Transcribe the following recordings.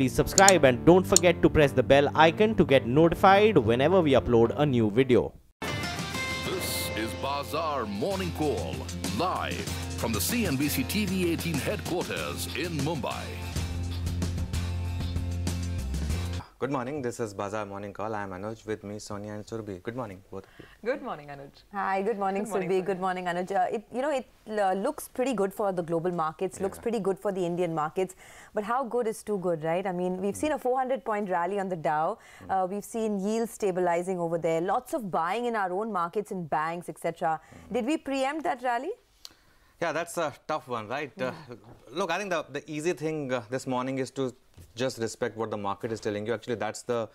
please subscribe and don't forget to press the bell icon to get notified whenever we upload a new video. This is Bazaar Morning Call, live from the CNBC TV 18 headquarters in Mumbai. Good morning. This is Bazaar Morning Call. I am Anuj with me, Sonia and Surbhi. Good morning, both of you. Good morning, Anuj. Hi, good morning, Good morning, Surbhi. Surbhi. Good morning, Anuj. Uh, it, you know, it uh, looks pretty good for the global markets, looks Yeah. pretty good for the Indian markets. But how good is too good, right? I mean, we've seen a 400 point rally on the Dow. Uh, we've seen yields stabilizing over there. Lots of buying in our own markets, in banks, etc. Did we preempt that rally? Yeah, that's a tough one, right? Uh, look, I think the, the easy thing uh, this morning is to just respect what the market is telling you. Actually, that's the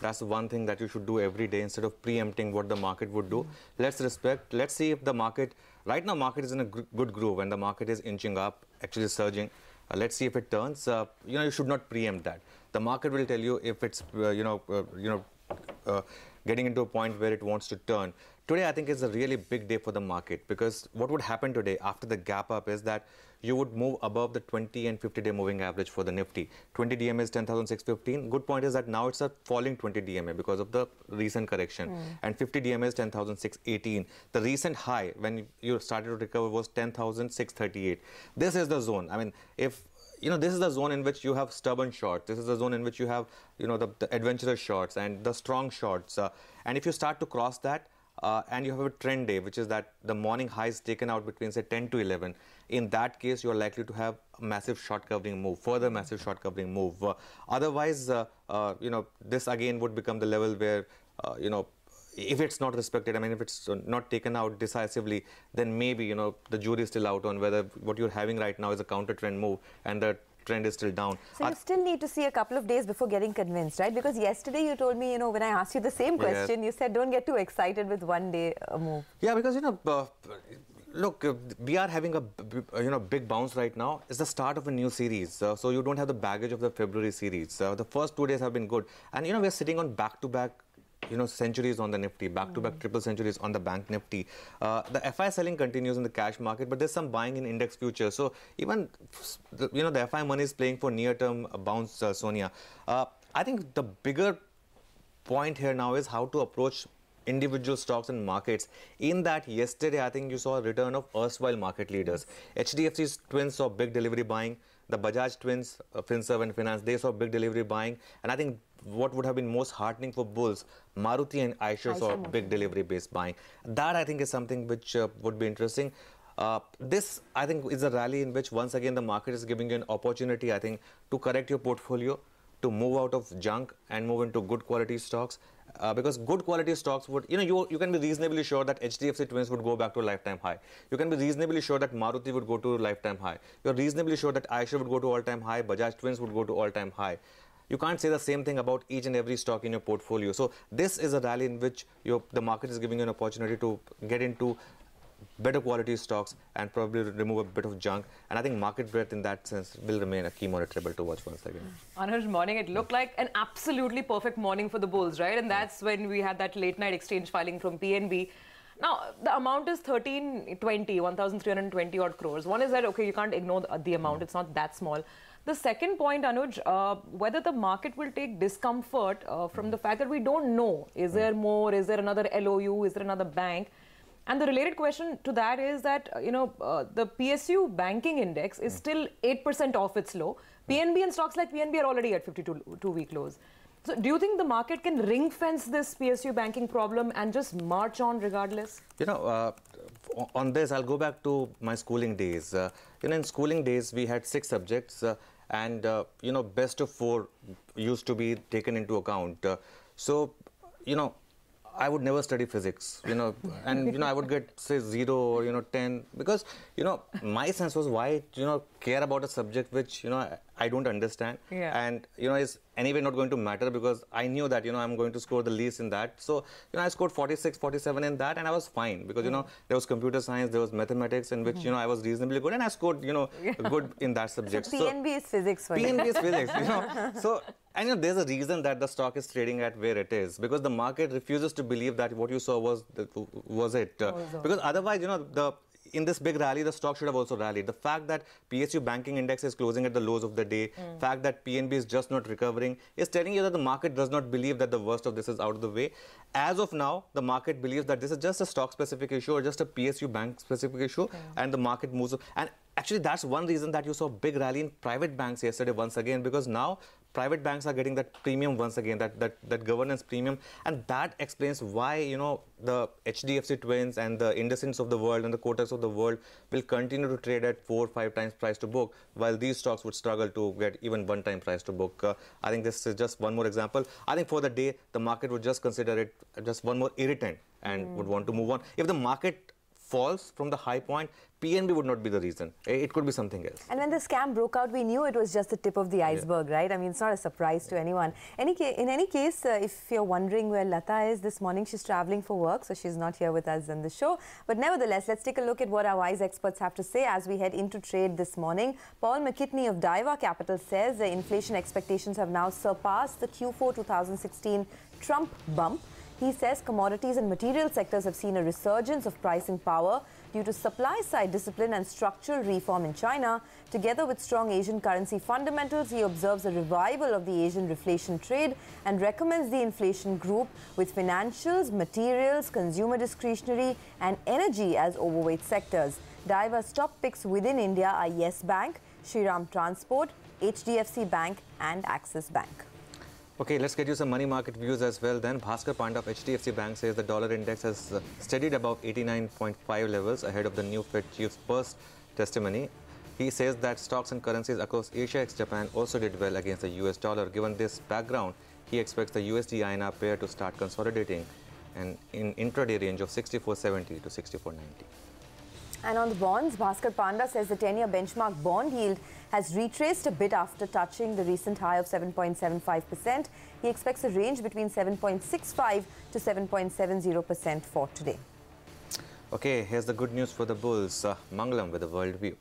that's one thing that you should do every day instead of preempting what the market would do. Let's respect. Let's see if the market right now market is in a gr- good groove and the market is inching up, actually surging. Uh, let's see if it turns. Uh, you know, you should not preempt that. The market will tell you if it's uh, you know uh, you know getting into a point where it wants to turn. Today, I think is a really big day for the market because what would happen today after the gap up is that you would move above the 20 and 50 day moving average for the Nifty. 20 DMA is 10,615. Good point is that now it's a falling 20 DMA because of the recent correction. And 50 DMA is 10,618. The recent high when you started to recover was 10,638. This is the zone. I mean, if you know this is the zone in which you have stubborn shorts this is the zone in which you have you know the, the adventurous shorts and the strong shorts uh, and if you start to cross that uh, and you have a trend day which is that the morning high is taken out between say 10 to 11 in that case you are likely to have a massive short covering move further massive short covering move. Uh, otherwise uh, uh, you know this again would become the level where uh, you know if it's not respected, I mean, if it's not taken out decisively, then maybe, you know, the jury is still out on whether what you're having right now is a counter trend move and the trend is still down. So I- you still need to see a couple of days before getting convinced, right? Because yesterday you told me, you know, when I asked you the same Yes. question, you said don't get too excited with one day uh, move. Yeah, because you know, uh, look, uh, we are having a uh, you know big bounce right now. It's the start of a new series, uh, so you don't have the baggage of the February series. Uh, the first two days have been good, and you know we're sitting on back-to-back. You know, centuries on the Nifty, back-to-back triple centuries on the Bank Nifty. Uh, the FI selling continues in the cash market, but there's some buying in index futures. So even, the, you know, the FI money is playing for near-term bounce, uh, Sonia. Uh, I think the bigger point here now is how to approach individual stocks and markets. In that, yesterday, I think you saw a return of erstwhile market leaders. HDFC's twins saw big delivery buying. The Bajaj twins, uh, FinServ and Finance, they saw big delivery buying. And I think what would have been most heartening for bulls, Maruti and Eicher saw big delivery based buying. That, I think, is something which uh, would be interesting. Uh, this, I think, is a rally in which once again the market is giving you an opportunity, I think, to correct your portfolio, to move out of junk and move into good quality stocks. Uh, because good quality stocks would, you know, you, you can be reasonably sure that HDFC Twins would go back to a lifetime high. You can be reasonably sure that Maruti would go to a lifetime high. You're reasonably sure that Eicher would go to all-time high, Bajaj Twins would go to all-time high. You can't say the same thing about each and every stock in your portfolio. So this is a rally in which your, the market is giving you an opportunity to get into better quality stocks and probably remove a bit of junk. And I think market breadth in that sense will remain a key monitorable to watch once again. Anuj, morning, it looked like an absolutely perfect morning for the Bulls, right? And that's when we had that late night exchange filing from PNB. Now, the amount is 1320, 1,320 odd crores. One is that, okay, you can't ignore the, the amount, it's not that small. The second point, Anuj, uh, whether the market will take discomfort uh, from the fact that we don't know is there more, is there another LOU, is there another bank? And the related question to that is that, uh, you know, uh, the PSU banking index is still 8% off its low. PNB and stocks like PNB are already at 52 two week lows. So, do you think the market can ring fence this PSU banking problem and just march on regardless? You know, uh, on this, I'll go back to my schooling days. Uh, you know, in schooling days, we had six subjects, uh, and uh, you know, best of four used to be taken into account. Uh, so, you know, I would never study physics, you know, and you know I would get say zero or you know ten because you know my sense was why you know care about a subject which you know I, don't understand Yeah. and you know is anyway not going to matter because I knew that you know I'm going to score the least in that. So you know I scored 46, 47 in that and I was fine because you know there was computer science, there was mathematics in which you know I was reasonably good and I scored you know good in that subject. So PNB is physics for you. PNB is physics, you know. So, and you know, there's a reason that the stock is trading at where it is because the market refuses to believe that what you saw was the, was it. Uh, because otherwise, you know, the in this big rally, the stock should have also rallied. The fact that PSU banking index is closing at the lows of the day, mm. fact that PNB is just not recovering, is telling you that the market does not believe that the worst of this is out of the way. As of now, the market believes that this is just a stock specific issue or just a PSU bank specific issue, and the market moves up. And actually, that's one reason that you saw a big rally in private banks yesterday once again, because now private banks are getting that premium once again, that, that, that governance premium. And that explains why, you know, the HDFC twins and the IndusInds of the world and the Kotaks of the world will continue to trade at four or five times price to book, while these stocks would struggle to get even one time price to book. Uh, I think this is just one more example. I think for the day, the market would just consider it just one more irritant and mm. would want to move on. If the market falls from the high point, PNB would not be the reason. It could be something else. And when the scam broke out, we knew it was just the tip of the iceberg, yeah. right? I mean, it's not a surprise to anyone. Any in any case, uh, if you're wondering where Lata is this morning, she's traveling for work, so she's not here with us in the show. But nevertheless, let's take a look at what our wise experts have to say as we head into trade this morning. Paul McKitney of Daiwa Capital says the inflation expectations have now surpassed the Q4 2016 Trump bump. He says commodities and material sectors have seen a resurgence of pricing power due to supply side discipline and structural reform in China. Together with strong Asian currency fundamentals, he observes a revival of the Asian reflation trade and recommends the inflation group with financials, materials, consumer discretionary, and energy as overweight sectors. Daiwa's top picks within India are Yes Bank, Shriram Transport, HDFC Bank, and Axis Bank. Okay, let's get you some money market views as well. Then Bhaskar Panda of HDFC Bank says the dollar index has uh, steadied above 89.5 levels ahead of the new Fed chief's first testimony. He says that stocks and currencies across Asia ex Japan also did well against the US dollar. Given this background, he expects the USD INR pair to start consolidating and in intraday range of 64.70 to 64.90. And on the bonds, Bhaskar Panda says the 10-year benchmark bond yield has retraced a bit after touching the recent high of 7.75%. He expects a range between 7.65 to 7.70% for today. Okay, here's the good news for the bulls. Uh, Mangalam with the world view.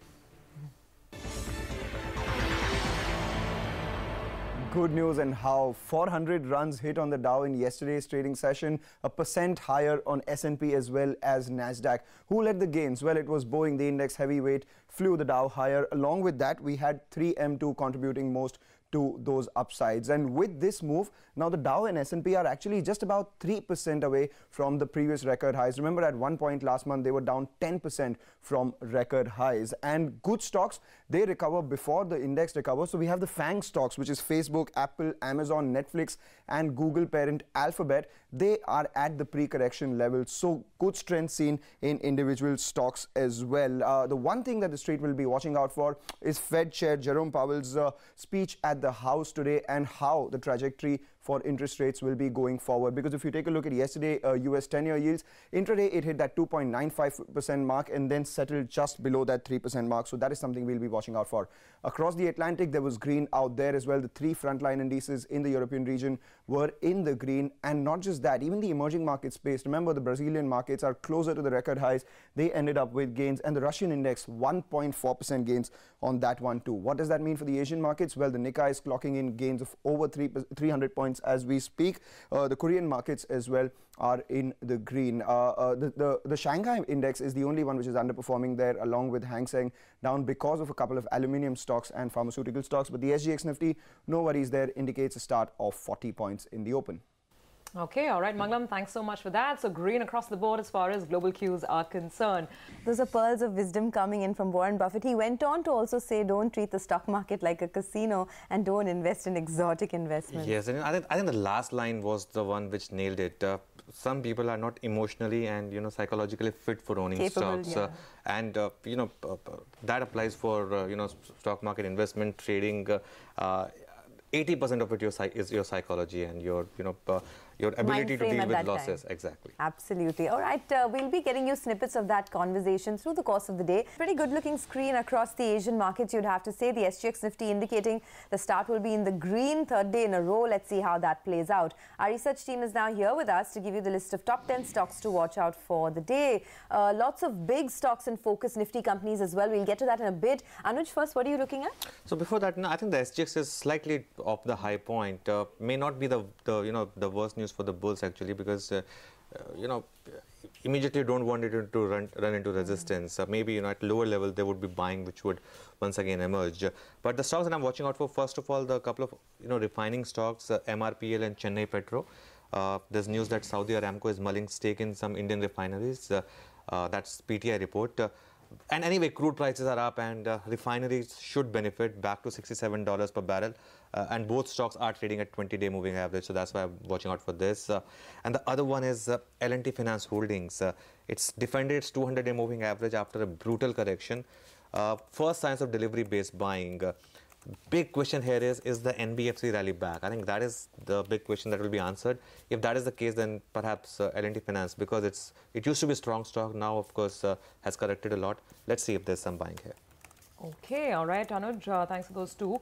Good news and how 400 runs hit on the Dow in yesterday's trading session, a percent higher on S&P as well as Nasdaq. Who led the gains? Well, it was Boeing, the index heavyweight, flew the Dow higher. Along with that, we had 3M2 contributing most to those upsides. And with this move, now the Dow and S&P are actually just about 3% away from the previous record highs. Remember at one point last month, they were down 10% from record highs. And good stocks, they recover before the index recovers. So we have the FANG stocks, which is Facebook, Apple, Amazon, Netflix, and Google parent Alphabet. They are at the pre-correction level. So good strength seen in individual stocks as well. Uh, the one thing that the street will be watching out for is Fed Chair Jerome Powell's uh, speech at the House today and how the trajectory for interest rates will be going forward. Because if you take a look at yesterday, uh, US 10-year yields, intraday it hit that 2.95% mark and then settled just below that 3% mark. So that is something we'll be watching out for. Across the Atlantic, there was green out there as well. The three frontline indices in the European region were in the green. And not just that, even the emerging market space. Remember, the Brazilian markets are closer to the record highs. They ended up with gains. And the Russian index, 1.4% gains on that one too. What does that mean for the Asian markets? Well, the Nikkei is clocking in gains of over 3, 300 points as we speak. Uh, the Korean markets as well are in the green. Uh, uh, the, the, the, Shanghai index is the only one which is underperforming there, along with Hang Seng down because of a couple of aluminium stocks and pharmaceutical stocks. But the SGX Nifty, no worries there, indicates a start of 40 points in the open. Okay, all right, Manglam, thanks so much for that. So green across the board as far as global cues are concerned. Those are pearls of wisdom coming in from Warren Buffett. He went on to also say don't treat the stock market like a casino and don't invest in exotic investments. Yes, and I think, I think the last line was the one which nailed it. Uh, some people are not emotionally and you know psychologically fit for owning Capable, stocks, uh, yeah. uh, and uh, you know that applies for uh, you know stock market investment, trading. Uh, 80% of it your, is your psychology and your you know your ability to deal with losses. Time. Exactly. Absolutely. All right, uh, we'll be getting you snippets of that conversation through the course of the day. Pretty good looking screen across the Asian markets, you'd have to say. The SGX Nifty indicating the start will be in the green, third day in a row. Let's see how that plays out. Our research team is now here with us to give you the list of top 10 stocks to watch out for the day. Uh, lots of big stocks and focus Nifty companies as well. We'll get to that in a bit. Anuj, first, what are you looking at? So before that, no, I think the SGX is slightly off the high point. Uh, may not be the, the you know the worst news news for the Bulls actually because, uh, uh, you know, immediately don't want it to run, run into resistance. Uh, maybe you know at lower level they would be buying, which would once again emerge. But the stocks that I'm watching out for, first of all, the couple of you know refining stocks, uh, MRPL and Chennai Petro. Uh, there's news that Saudi Aramco is mulling stake in some Indian refineries. Uh, uh, that's PTI report. Uh, and anyway, crude prices are up and uh, refineries should benefit back to $67 per barrel. Uh, and both stocks are trading at 20-day moving average, so that's why I'm watching out for this. Uh, and the other one is uh, L&T Finance Holdings. Uh, it's defended its 200-day moving average after a brutal correction. Uh, first signs of delivery-based buying. Big question here is is the NBFC rally back? I think that is the big question that will be answered. If that is the case, then perhaps uh, Finance, because it's it used to be strong stock, now of course uh, has corrected a lot. Let's see if there's some buying here. Okay, all right, Anuj, uh, thanks for those two.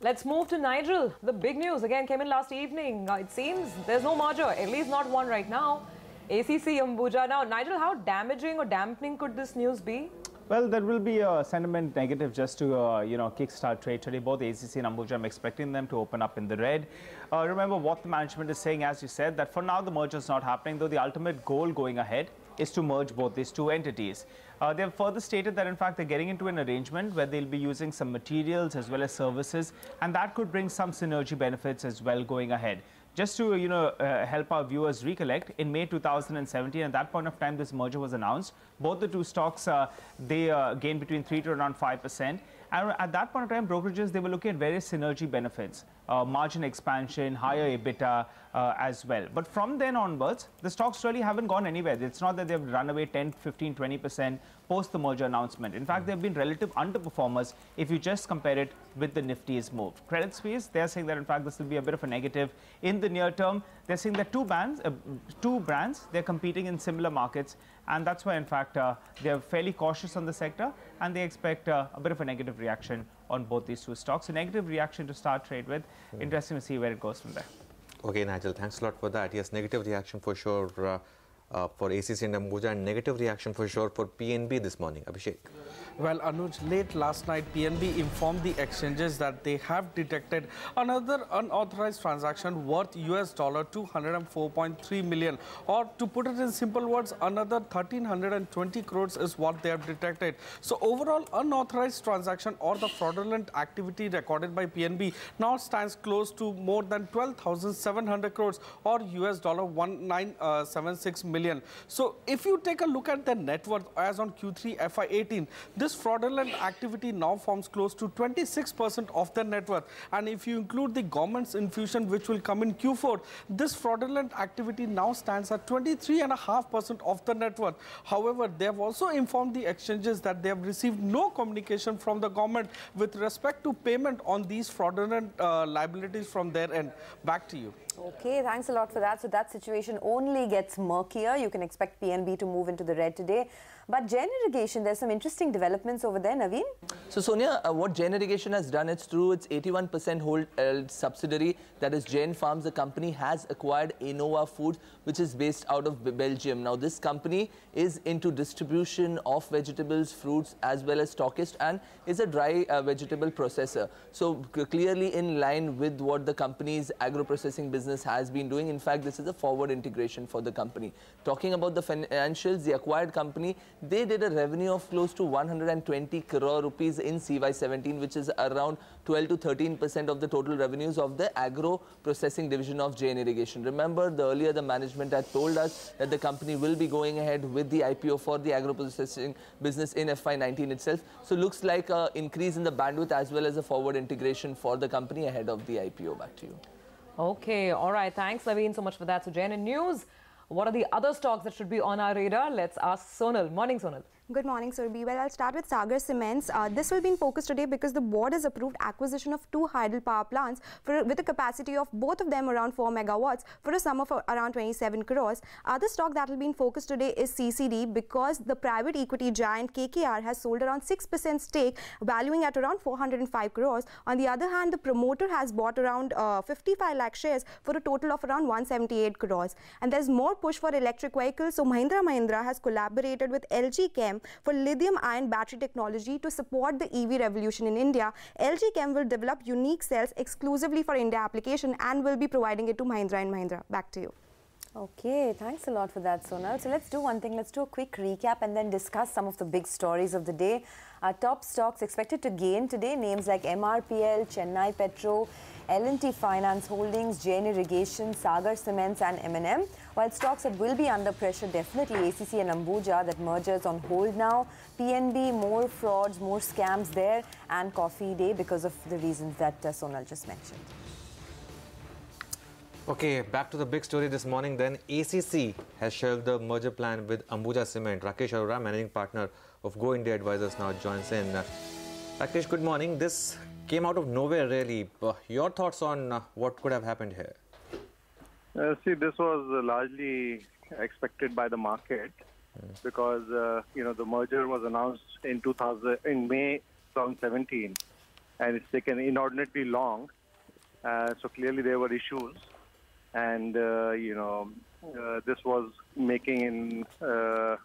Let's move to Nigel. The big news again came in last evening. Uh, it seems there's no merger, at least not one right now. ACC Ambuja. Now, Nigel, how damaging or dampening could this news be? Well, there will be a sentiment negative just to, uh, you know, kickstart trade today. Both ACC and Ambuja, I'm expecting them to open up in the red. Uh, remember what the management is saying, as you said, that for now the merger is not happening, though the ultimate goal going ahead is to merge both these two entities. Uh, they have further stated that, in fact, they're getting into an arrangement where they'll be using some materials as well as services, and that could bring some synergy benefits as well going ahead. Just to you know uh, help our viewers recollect, in May 2017, at that point of time, this merger was announced. Both the two stocks uh, they uh, gained between three to around five percent. And at that point of time, brokerages they were looking at various synergy benefits, uh, margin expansion, higher EBITDA uh, as well. But from then onwards, the stocks really haven't gone anywhere. It's not that they've run away 10, 15, 20 percent post the merger announcement. In fact, they've been relative underperformers if you just compare it with the Nifty's move. Credit Suisse, they're saying that in fact this will be a bit of a negative in the near term. They're saying that two brands, uh, two brands, they're competing in similar markets, and that's why in fact uh, they're fairly cautious on the sector, and they expect uh, a bit of a negative reaction on both these two stocks. A negative reaction to start trade with. Interesting to see where it goes from there. Okay, Nigel, thanks a lot for that. Yes, negative reaction for sure uh, uh, for ACC and Ambuja, and negative reaction for sure for PNB this morning. Abhishek. Well, Anuj, late last night, PNB informed the exchanges that they have detected another unauthorized transaction worth US dollar 204.3 million, or to put it in simple words, another 1320 crores is what they have detected. So overall, unauthorized transaction or the fraudulent activity recorded by PNB now stands close to more than 12,700 crores or US dollar 1976 million. So if you take a look at the net worth as on Q3 FY18, this fraudulent activity now forms close to 26% of the net worth. And if you include the government's infusion, which will come in Q4, this fraudulent activity now stands at 23.5% of the net worth. However, they have also informed the exchanges that they have received no communication from the government with respect to payment on these fraudulent uh, liabilities from their end. Back to you. Okay, thanks a lot for that. So that situation only gets murkier. You can expect PNB to move into the red today. But Jain Irrigation, there's some interesting developments over there, Naveen. So Sonia, uh, what Jain Irrigation has done, it's through its 81% hold uh, subsidiary, that is Jain Farms, the company has acquired Innova Foods, which is based out of Belgium. Now this company is into distribution of vegetables, fruits, as well as stockist, and is a dry uh, vegetable processor. So clearly in line with what the company's agro-processing business has been doing. In fact, this is a forward integration for the company. Talking about the financials, the acquired company they did a revenue of close to 120 crore rupees in CY17, which is around 12 to 13 percent of the total revenues of the agro processing division of Jain Irrigation. Remember, the earlier the management had told us that the company will be going ahead with the IPO for the agro processing business in FY19 itself. So looks like an increase in the bandwidth as well as a forward integration for the company ahead of the IPO. Back to you. Okay, all right. Thanks, Naveen, so much for that. So, in news. What are the other stocks that should be on our radar? Let's ask Sonal. Morning, Sonal. Good morning, Surabhi. Well, I'll start with Sagar Cements. Uh, this will be in focus today because the board has approved acquisition of two hydel power plants for, with a capacity of both of them around 4 megawatts for a sum of around 27 crores. Other stock that will be in focus today is CCD because the private equity giant KKR has sold around 6% stake, valuing at around 405 crores. On the other hand, the promoter has bought around uh, 55 lakh shares for a total of around 178 crores. And there's more push for electric vehicles, so Mahindra Mahindra has collaborated with LG Chem for lithium ion battery technology to support the EV revolution in India. LG Chem will develop unique cells exclusively for India application and will be providing it to Mahindra and Mahindra. Back to you. Okay, thanks a lot for that, Sonal. So let's do one thing. Let's do a quick recap and then discuss some of the big stories of the day. Our top stocks expected to gain today, names like MRPL, Chennai Petro, L&T Finance Holdings, Jain Irrigation, Sagar Cements and M&M. While stocks that will be under pressure, definitely ACC and Ambuja, that mergers on hold now. PNB, more frauds, more scams there, and Coffee Day because of the reasons that uh, Sonal just mentioned. Okay, back to the big story this morning then. ACC has shelved the merger plan with Ambuja Cement. Rakesh Arora, managing partner of Go India Advisors, now joins in. Uh, Rakesh, good morning. This came out of nowhere, really. Uh, your thoughts on uh, what could have happened here? Uh, see, this was largely expected by the market because uh, you know the merger was announced in 2000 in May 2017, and it's taken inordinately long. Uh, so clearly there were issues, and uh, you know uh, this was making in uh,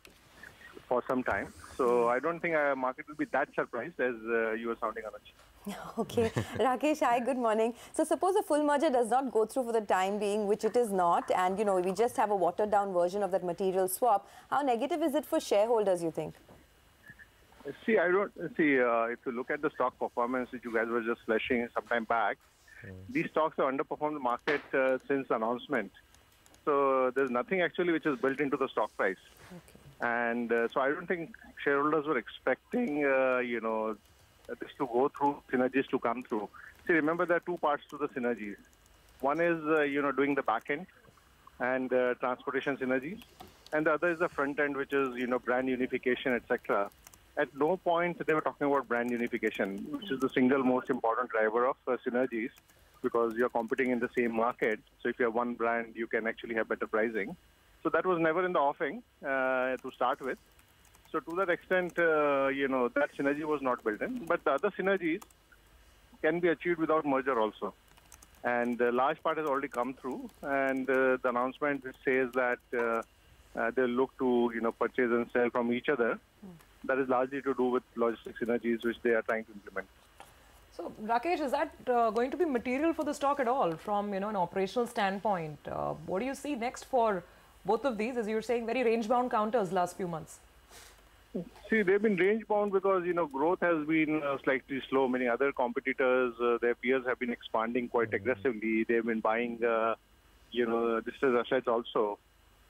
for some time. So I don't think our market will be that surprised as uh, you were sounding, Anuj. Okay, Rakesh, hi, good morning. So suppose a full merger does not go through for the time being, which it is not, and you know, we just have a watered down version of that material swap. How negative is it for shareholders, you think? See, I don't see. Uh, if you look at the stock performance, which you guys were just flashing some time back, these stocks have underperformed the market uh, since announcement. So there's nothing actually which is built into the stock price. And uh, so I don't think shareholders were expecting, uh, you know, this to go through, synergies to come through. See, remember there are two parts to the synergies. One is, uh, you know, doing the back end and uh, transportation synergies, and the other is the front end, which is, you know, brand unification, etc. At no point they were talking about brand unification, which is the single most important driver of uh, synergies, because you're competing in the same market. So if you have one brand, you can actually have better pricing. So that was never in the offing uh, to start with. So to that extent, uh, you know, that synergy was not built in. But the other synergies can be achieved without merger also. And a large part has already come through. And uh, the announcement says that uh, uh, they'll look to, you know, purchase and sell from each other. That is largely to do with logistics synergies which they are trying to implement. So, Rakesh, is that uh, going to be material for the stock at all from you know an operational standpoint? Uh, what do you see next for both of these? As you were saying, very range-bound counters last few months. See, they've been range bound because you know growth has been uh, slightly slow. Many other competitors, uh, their peers have been expanding quite aggressively. They've been buying, uh, you know, distressed assets also.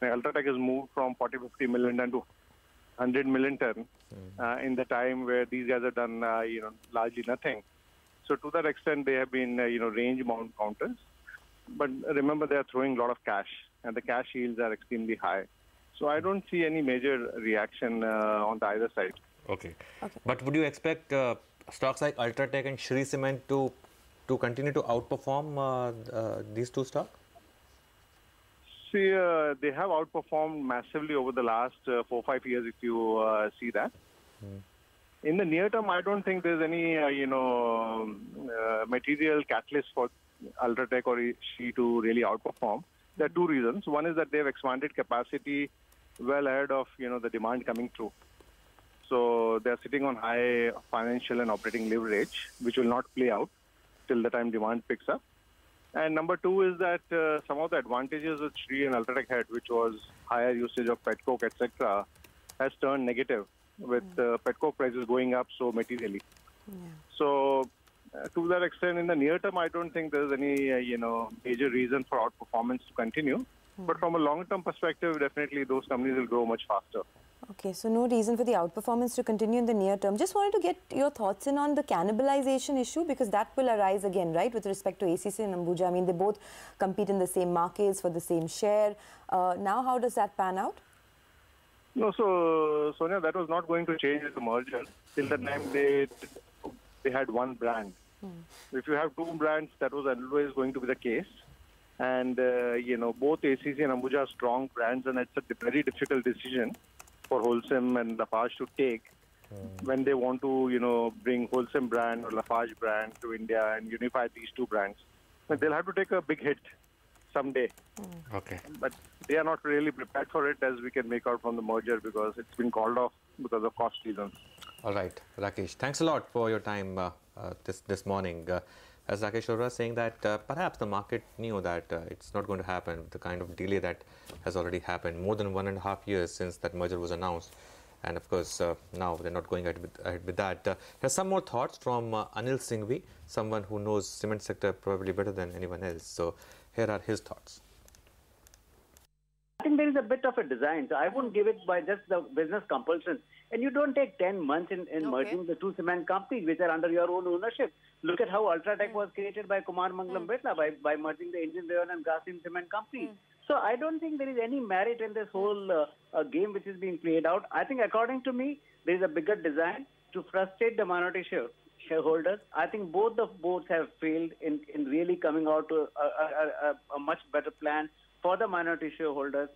Now, Ultratech has moved from 40, 50 million ton to 100 million ton uh, in the time where these guys have done, uh, you know, largely nothing. So to that extent, they have been, uh, you know, range bound counters. But remember, they are throwing a lot of cash, and the cash yields are extremely high. So I don't see any major reaction uh, on the either side. Okay. But would you expect uh, stocks like Ultratech and Shree Cement to to continue to outperform uh, uh, these two stocks? See, uh, they have outperformed massively over the last uh, four five years. If you uh, see that, in the near term, I don't think there's any uh, you know uh, material catalyst for Ultratech or Shree to really outperform. There are two reasons. One is that they've expanded capacity well ahead of you know the demand coming through. So they're sitting on high financial and operating leverage, which will not play out till the time demand picks up. And number two is that uh, some of the advantages that Shree and Ultratech had, which was higher usage of petcoke, etc., has turned negative with uh, petcoke prices going up so materially. So uh, to that extent, in the near term, I don't think there's any uh, you know major reason for outperformance to continue. But from a long-term perspective, definitely those companies will grow much faster. Okay, so no reason for the outperformance to continue in the near term. Just wanted to get your thoughts in on the cannibalization issue because that will arise again, right, with respect to ACC and Ambuja. I mean, they both compete in the same markets for the same share. Uh, now, how does that pan out? No, so Sonia, that was not going to change with the merger till the time they they had one brand. If you have two brands, that was always going to be the case. And uh, you know, both ACC and Ambuja are strong brands, and it's a very difficult decision for Holcim and Lafarge to take when they want to, you know, bring Holcim brand or Lafarge brand to India and unify these two brands. But they'll have to take a big hit someday. Okay. But they are not really prepared for it, as we can make out from the merger, because it's been called off because of cost reasons. All right, Rakesh. Thanks a lot for your time uh, this this morning. Uh, as Rakesh Arora saying that uh, perhaps the market knew that uh, it's not going to happen the kind of delay that has already happened more than one and a half years since that merger was announced. And of course, uh, now they're not going ahead with, ahead with that. Uh, here's some more thoughts from uh, Anil Singhvi, someone who knows cement sector probably better than anyone else. So here are his thoughts. I think there is a bit of a design. So I wouldn't give it by just the business compulsion. And you don't take 10 months in, in Okay. merging the two cement companies which are under your own ownership. Look at how Ultratech Hmm. was created by Kumar Mangalam Birla by, by merging the Indian Rayon and Grasim cement companies. Hmm. So I don't think there is any merit in this whole uh, uh, game which is being played out. I think according to me, there is a bigger design to frustrate the minority share, shareholders. I think both the boards have failed in, in really coming out to a, a, a, a much better plan for the minority shareholders.